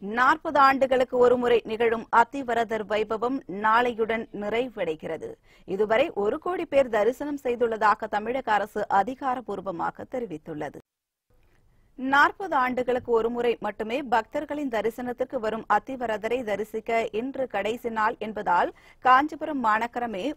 நாற்பது ஆண்டுகளுக்கு ஒருமுறை நிகழும் அத்திவரதர் வைபவம் நாளையுடன் நிறைவடைகிறது. இதுவரை ஒரு கோடி பேர் தரிசனம் செய்துள்ளதாக தமிழக அரசு அதிகாரப்பூர்வமாக தெரிவித்துள்ளது. நாற்பது ஆண்டுகளுக்கு ஒருமுறை மட்டுமே பக்தர்களின் தரிசனத்திற்கு வரும் அத்திவரதரை தரிசிக்க இன்று கடைசி நாள் என்பதால் காஞ்சிபுரம் மாநகரமே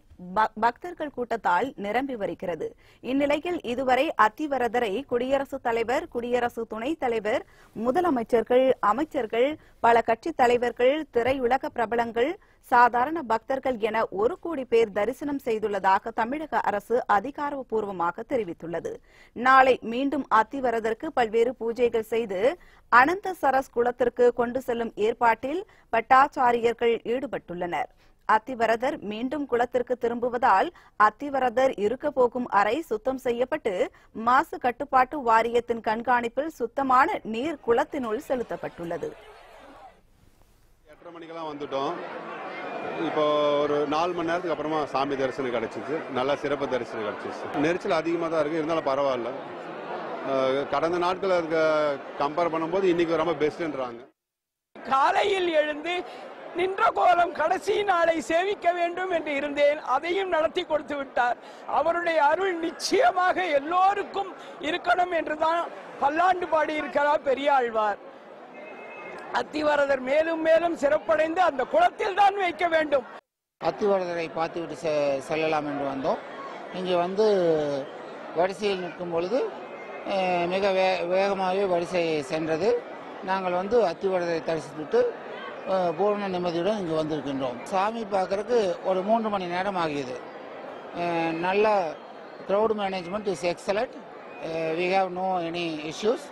பக்தர்கள் கூட்டத்தால் நிரம்பி வருகிறது. இந்நிலையில் இதுவரை அத்திவரதரை குடியரசுத் தலைவர் குடியரசு துணைத் தலைவர் முதலமைச்சர்கள் அமைச்சர்கள் பல கட்சித் தலைவர்கள் திரையுலக பிரபலங்கள் சாதாரண பக்தர்கள் என ஒரு கோடி பேர் தரிசனம் செய்துள்ளதாக தமிழக அரசு அதிகாரப்பூர்வமாக தெரிவித்துள்ளது. நாளை மீண்டும் அத்திவரதற்கு பல்வேறு பல்வேறு பூஜைகள் செய்து அனந்த சரஸ் குளத்திற்கு கொண்டு செல்லும் ஏற்பாட்டில் பட்டாச்சாரியர்கள் ஈடுபட்டுள்ளனர். அத்திவரதர் மீண்டும் குளத்திற்கு திரும்புவதால் அத்திவரதர் இருக்க போகும் அறை சுத்தம் செய்யப்பட்டு மாசு கட்டுப்பாட்டு வாரியத்தின் கண்காணிப்பில் சுத்தமான நீர் குளத்தினுள் செலுத்தப்பட்டுள்ளது. வந்துட்டோம். இப்போ ஒரு நாலு மணி நேரத்துக்கு அப்புறமா சாமி தரிசனம் கிடைச்சிச்சு. நல்லா சிறப்பு தரிசனம் கிடைச்சிச்சு. நெரிச்சல் அதிகமாக தான் இருக்கு. இருந்தாலும் பரவாயில்ல. கடந்த நாட்கள் அதுக்கு கம்பேர் பண்ணும்போது இன்னைக்கு ரொம்ப பெஸ்ட்ன்றாங்க காலையில் எழுந்து நின்ற கோலம் கடைசி நாளை சேவிக்க வேண்டும் என்று இருந்தேன். அதையும் நடத்தி கொடுத்து விட்டார். அவருடைய அருள் நிச்சயமாக எல்லோருக்கும் இருக்கணும் என்றுதான் பல்லாண்டு பாடி இருக்கிறார் பெரியாழ்வார். அத்திவரதர் மேலும் மேலும் சிறப்படைந்து அந்த குளத்தில் தான் வைக்க வேண்டும். அத்திவரதரை பார்த்துவிட்டு செ- செல்லலாம் என்று வந்தோம். இங்கே வந்து வரிசையில் நிற்கும் பொழுது மிக வே வேகமாகவே வரிசை சென்றது. நாங்கள் வந்து அத்திவரதரை தரிசித்துட்டு அஹ், பூரண நிம்மதியுடன் இங்கு வந்திருக்கின்றோம். சாமி பார்க்கறதுக்கு ஒரு மூன்று மணி நேரம் ஆகியது. நல்ல crowd management is excellent we have no any issues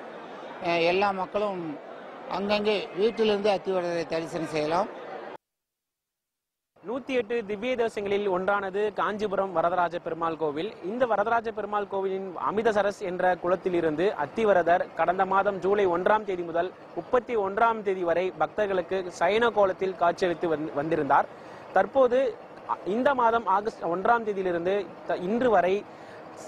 எல்லா மக்களும் அங்கங்கே வீட்டிலிருந்து அத்திவரதரை தரிசனம் செய்யலாம். நூத்தி எட்டு திவ்ய தேசங்களில் ஒன்றானது காஞ்சிபுரம் வரதராஜ பெருமாள் கோவில். இந்த வரதராஜ பெருமாள் கோவிலின் அமிர்தசரஸ் என்ற குளத்திலிருந்து அத்திவரதர் கடந்த மாதம் ஜூலை ஒன்றாம் தேதி முதல் முப்பத்தி ஒன்றாம் தேதி வரை பக்தர்களுக்கு சயன கோலத்தில் காட்சியளித்து வந்திருந்தார். தற்போது இந்த மாதம் ஆகஸ்ட் ஒன்றாம் தேதியிலிருந்து த- இன்று வரை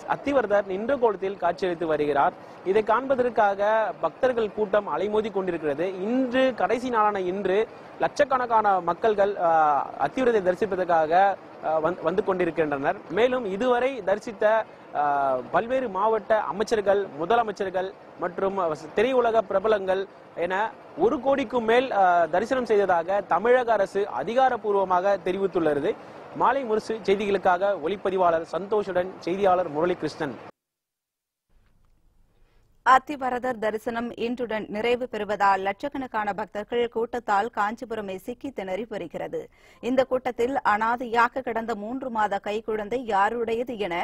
அத்திவரதர் நின்ற கோலத்தில் காட்சியளித்து வருகிறார். இதை காண்பதற்காக பக்தர்கள் கூட்டம் அலைமோதி கொண்டிருக்கிறது. இன்று கடைசி நாளான இன்று லட்சக்கணக்கான மக்கள்கள் ஆஹ், அத்திவரதை தரிசிப்பதற்காக வந்து- வந்து கொண்டிருக்கின்றனர். மேலும் இதுவரை தரிசித்த பல்வேறு மாவட்ட அமைச்சர்கள் முதலமைச்சர்கள் மற்றும் திரையுலக பிரபலங்கள் என ஒரு கோடிக்கும் மேல் தரிசனம் செய்ததாக தமிழக அரசு அதிகாரப்பூர்வமாக தெரிவித்துள்ளது. மாலை முரசு செய்திகளுக்காக ஒளிப்பதிவாளர் சந்தோஷுடன் செய்தியாளர் முரளிகிருஷ்ணன். அத்திவரதர் தரிசனம் இன்றுடன் நிறைவு பெறுவதால் லட்சக்கணக்கான பக்தர்கள் கூட்டத்தால் காஞ்சிபுரமே சிக்கி திணறி வருகிறது. இந்த கூட்டத்தில் அனாதையாக கடந்த மூன்று மாத கைக்குழந்தை யாருடையது என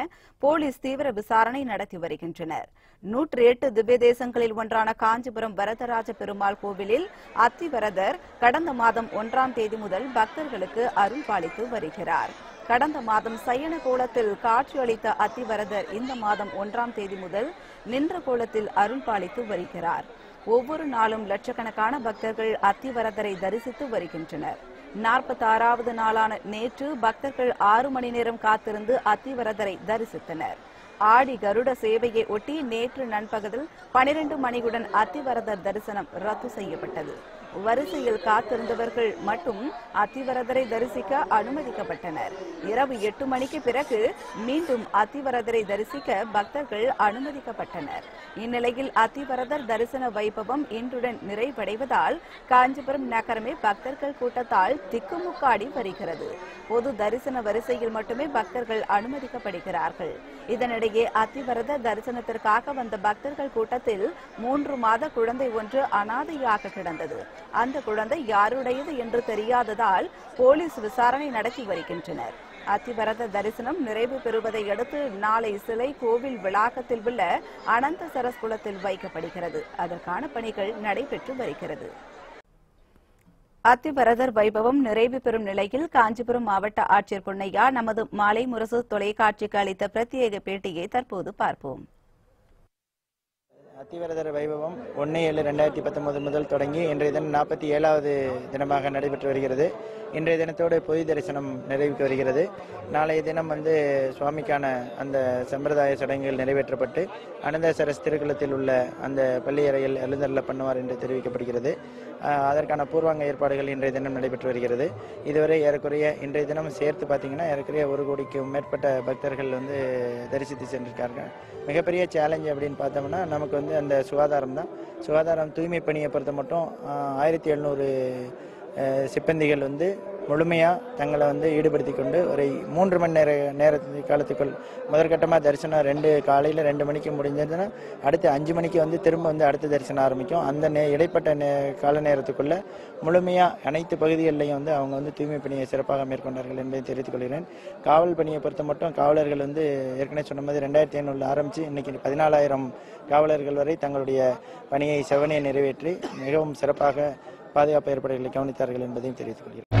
போலீஸ் தீவிர விசாரணை நடத்தி வருகின்றனர். நூற்றி எட்டு திவ்ய தேசங்களில் ஒன்றான காஞ்சிபுரம் வரதராஜ பெருமாள் கோவிலில் அத்திவரதர் கடந்த மாதம் ஒன்றாம் தேதி முதல் பக்தர்களுக்கு அருள் பாலித்து வருகிறார். கடந்த மாதம் சயன கோலத்தில் காட்சியளித்த அத்திவரதர் இந்த மாதம் ஒன்றாம் தேதி முதல் நின்ற கோலத்தில் அருள் பாலித்து வருகிறார். ஒவ்வொரு நாளும் லட்சக்கணக்கான பக்தர்கள் அத்திவரதரை தரிசித்து வருகின்றனர். நாற்பத்தாறாவது நாளான நேற்று பக்தர்கள் ஆறு மணி நேரம் காத்திருந்து அத்திவரதரை தரிசித்தனர். ஆடி கருட சேவையை ஒட்டி நேற்று நண்பகலில் பனிரெண்டு மணியுடன் அத்திவரதர் தரிசனம் ரத்து செய்யப்பட்டது. வரிசையில் காத்திருந்தவர்கள் மட்டும் அத்திவரதரை தரிசிக்க அனுமதிக்கப்பட்டனர். இரவு எட்டு மணிக்கு பிறகு மீண்டும் அத்திவரதரை தரிசிக்க பக்தர்கள் அனுமதிக்கப்பட்டனர். இந்நிலையில் அத்திவரதர் தரிசன வைபவம் இன்றுடன் நிறைவடைவதால் காஞ்சிபுரம் நகரமே பக்தர்கள் கூட்டத்தால் திக்குமுக்காடி வருகிறது. பொது தரிசன வரிசையில் மட்டுமே பக்தர்கள் அனுமதிக்கப்படுகிறார்கள். இதனிடையே அத்திவரதர் தரிசனத்திற்காக வந்த பக்தர்கள் கூட்டத்தில் மூன்று மாத குழந்தை ஒன்று அனாதையாக கிடந்தது. அந்த குழந்தை யாருடையது என்று தெரியாததால் போலீஸ் விசாரணை நடத்தி வருகின்றனர். அத்திவரத தரிசனம் நிறைவு பெறுவதை அடுத்து நாளை சிலை கோவில் விளாகத்தில் உள்ள அனந்த சரஸ் குளத்தில் வைக்கப்படுகிறது. அதற்கான பணிகள் நடைபெற்று வருகிறது. அத்திவரதர் வைபவம் நிறைவு பெறும் நிலையில் காஞ்சிபுரம் மாவட்ட ஆட்சியர் பொன்னையா நமது மாலை முரசு தொலைக்காட்சிக்கு அளித்த பிரத்யேக பேட்டியை தற்போது பார்ப்போம். அத்திவரதர் வைபவம் ஒன்று ஏழு ரெண்டாயிரத்தி பத்தொன்பது முதல் தொடங்கி இன்றைய தினம் நாற்பத்தி ஏழாவது தினமாக நடைபெற்று வருகிறது. இன்றைய தினத்தோடு பொது தரிசனம் நிறைவுக்கு வருகிறது. நாளைய தினம் வந்து சுவாமிக்கான அந்த சம்பிரதாய சடங்குகள் நிறைவேற்றப்பட்டு அனந்தசரஸ் திருக்குளத்தில் உள்ள அந்த பள்ளியறையில் எழுந்தருள பண்ணுவார் என்று தெரிவிக்கப்படுகிறது. அதற்கான பூர்வாங்க ஏற்பாடுகள் இன்றைய தினம் நடைபெற்று வருகிறது. இதுவரை ஏறக்குறைய இன்றைய தினம் சேர்த்து பார்த்தீங்கன்னா ஏறக்குறைய ஒரு கோடிக்கும் மேற்பட்ட பக்தர்கள் வந்து தரிசித்து சென்றிருக்கார்கள். மிகப்பெரிய சேலஞ்ச் அப்படின்னு பார்த்தோம்னா நமக்கு வந்து அந்த சுகாதாரம் தான். சுகாதாரம் தூய்மை பணியை பொறுத்த மட்டும் ஆயிரத்தி எழுநூறு சிப்பந்திகள் வந்து முழுமையாக தங்களை வந்து ஈடுபடுத்தி கொண்டு ஒரு மூன்று மணி நேர நேர காலத்துக்குள் முதற்கட்டமாக தரிசனம் ரெண்டு காலையில் ரெண்டு மணிக்கு முடிஞ்சதுன்னா அடுத்து அஞ்சு மணிக்கு வந்து திரும்ப வந்து அடுத்த தரிசனம் ஆரம்பிக்கும். அந்த நே இடைப்பட்ட நே கால நேரத்துக்குள்ளே முழுமையாக அனைத்து பகுதிகளிலையும் வந்து அவங்க வந்து தூய்மை பணியை சிறப்பாக மேற்கொண்டார்கள் என்பதை தெரிவித்துக் கொள்கிறேன். காவல் பணியை பொறுத்த மட்டும் காவலர்கள் வந்து ஏற்கனவே சொன்ன மாதிரி ரெண்டாயிரத்தி ஐநூறுல ஆரம்பித்து இன்னைக்கு பதினாலாயிரம் காவலர்கள் வரை தங்களுடைய பணியை செவனையை நிறைவேற்றி மிகவும் சிறப்பாக பாதுகாப்பு ஏற்பாடுகளை கவனித்தார்கள் என்பதையும் தெரிவித்துக் கொள்கிறேன்.